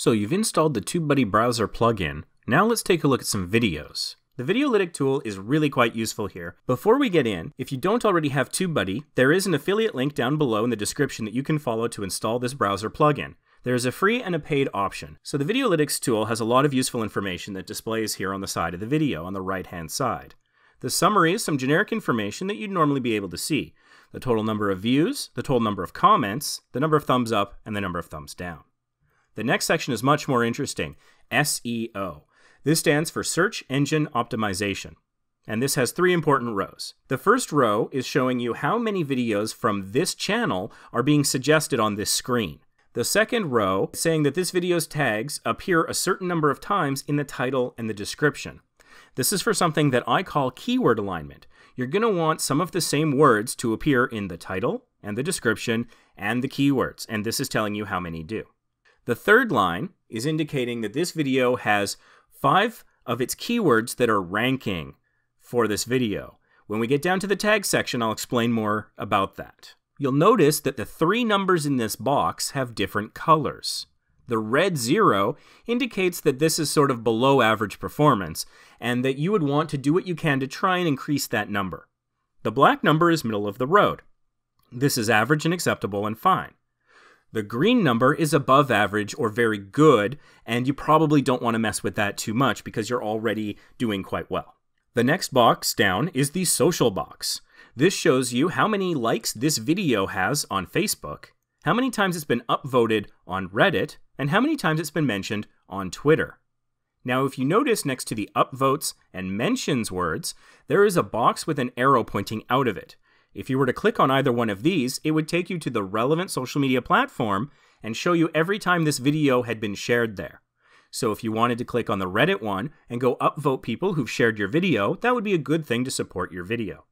So you've installed the TubeBuddy browser plugin. Now let's take a look at some videos. The Videolytic tool is really quite useful here. Before we get in, if you don't already have TubeBuddy, there is an affiliate link down below in the description that you can follow to install this browser plugin. There is a free and a paid option. So the Videolytics tool has a lot of useful information that displays here on the side of the video, on the right hand side. The summary is some generic information that you'd normally be able to see. The total number of views, the total number of comments, the number of thumbs up, and the number of thumbs down. The next section is much more interesting SEO. This stands for Search Engine Optimization. And this has three important rows. The first row is showing you how many videos from this channel are being suggested on this screen. The second row is saying that this video's tags appear a certain number of times in the title and the description. This is for something that I call keyword alignment. You're going to want some of the same words to appear in the title and the description and the keywords, and this is telling you how many do. The third line is indicating that this video has five of its keywords that are ranking for this video. When we get down to the tag section, I'll explain more about that. You'll notice that the three numbers in this box have different colors. The red zero indicates that this is sort of below average performance and that you would want to do what you can to try and increase that number. The black number is middle of the road. This is average and acceptable and fine. The green number is above average or very good, and you probably don't want to mess with that too much because you're already doing quite well. The next box down is the social box. This shows you how many likes this video has on Facebook, how many times it's been upvoted on Reddit, and how many times it's been mentioned on Twitter. Now, if you notice next to the upvotes and mentions words, there is a box with an arrow pointing out of it. If you were to click on either one of these, it would take you to the relevant social media platform and show you every time this video had been shared there. So if you wanted to click on the Reddit one and go upvote people who've shared your video, that would be a good thing to support your video.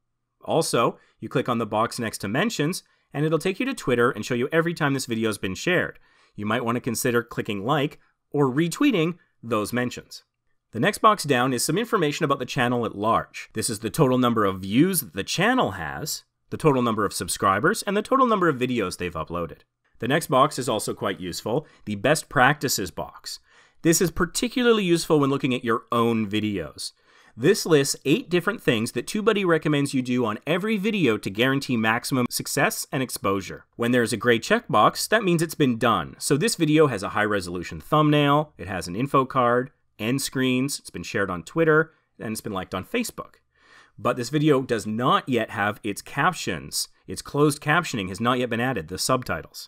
Also, you click on the box next to mentions, and it'll take you to Twitter and show you every time this video has been shared. You might want to consider clicking like or retweeting those mentions. The next box down is some information about the channel at large. This is the total number of views that the channel has, the total number of subscribers, and the total number of videos they've uploaded. The next box is also quite useful, the best practices box. This is particularly useful when looking at your own videos. This lists eight different things that TubeBuddy recommends you do on every video to guarantee maximum success and exposure. When there's a gray checkbox, that means it's been done. So this video has a high resolution thumbnail, it has an info card, end screens, it's been shared on Twitter, and it's been liked on Facebook. But this video does not yet have its captions. Its closed captioning has not yet been added, the subtitles.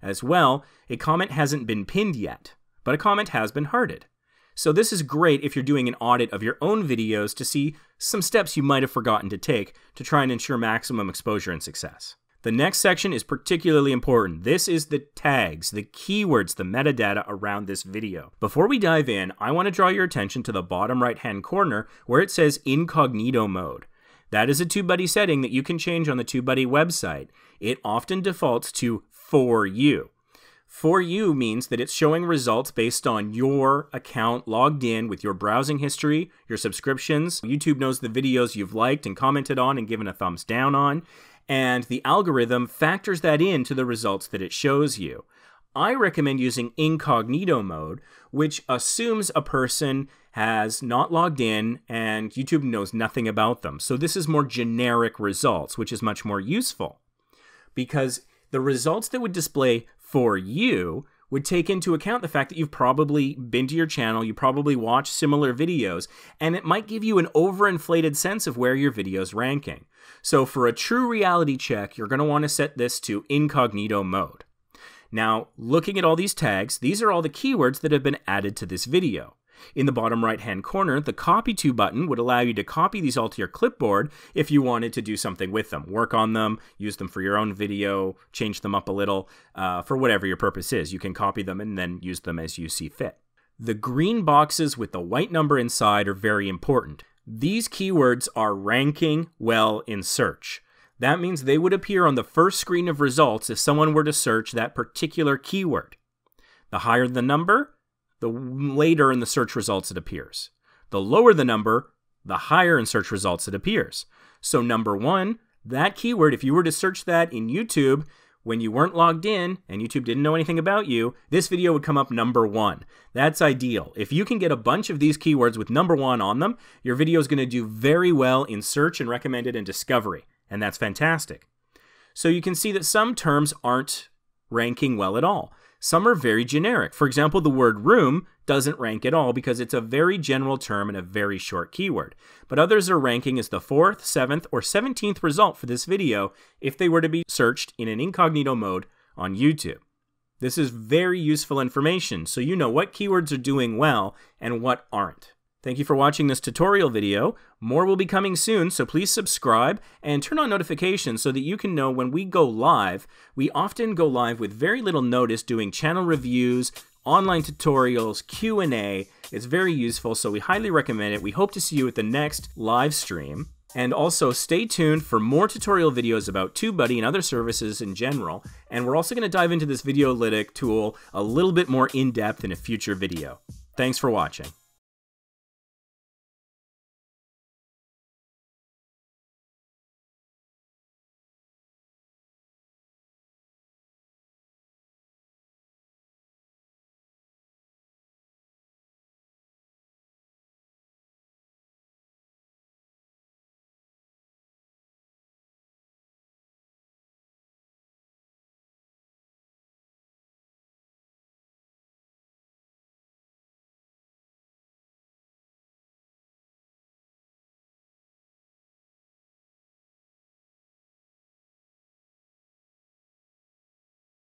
As well, a comment hasn't been pinned yet, but a comment has been hearted. So this is great if you're doing an audit of your own videos to see some steps you might have forgotten to take to try and ensure maximum exposure and success. The next section is particularly important. This is the tags, the keywords, the metadata around this video. Before we dive in, I want to draw your attention to the bottom right hand corner where it says incognito mode. That is a TubeBuddy setting that you can change on the TubeBuddy website. It often defaults to for you. For you means that it's showing results based on your account logged in with your browsing history, your subscriptions. YouTube knows the videos you've liked and commented on and given a thumbs down on and the algorithm factors that into the results that it shows you. I recommend using incognito mode, which assumes a person has not logged in and YouTube knows nothing about them. So this is more generic results, which is much more useful because the results that would display for you would take into account the fact that you've probably been to your channel, you probably watched similar videos, and it might give you an overinflated sense of where your video's ranking. So for a true reality check, you're going to want to set this to incognito mode. Now, looking at all these tags, these are all the keywords that have been added to this video. In the bottom right hand corner, the copy to button would allow you to copy these all to your clipboard if you wanted to do something with them, work on them, use them for your own video, change them up a little, uh, for whatever your purpose is. You can copy them and then use them as you see fit. The green boxes with the white number inside are very important. These keywords are ranking well in search. That means they would appear on the first screen of results if someone were to search that particular keyword. The higher the number, the later in the search results it appears. The lower the number, the higher in search results it appears. So, number one, that keyword, if you were to search that in YouTube, when you weren't logged in and YouTube didn't know anything about you, this video would come up number one. That's ideal. If you can get a bunch of these keywords with number one on them, your video is going to do very well in search and recommended and discovery. And that's fantastic. So you can see that some terms aren't ranking well at all. Some are very generic. For example, the word room doesn't rank at all because it's a very general term and a very short keyword. But others are ranking as the fourth, seventh, or 17th result for this video if they were to be searched in an incognito mode on YouTube. This is very useful information so you know what keywords are doing well and what aren't. Thank you for watching this tutorial video. More will be coming soon, so please subscribe and turn on notifications so that you can know when we go live. We often go live with very little notice doing channel reviews, online tutorials, Q&A. It's very useful, so we highly recommend it. We hope to see you at the next live stream. And also stay tuned for more tutorial videos about TubeBuddy and other services in general. And we're also going to dive into this Videolytic tool a little bit more in depth in a future video. Thanks for watching.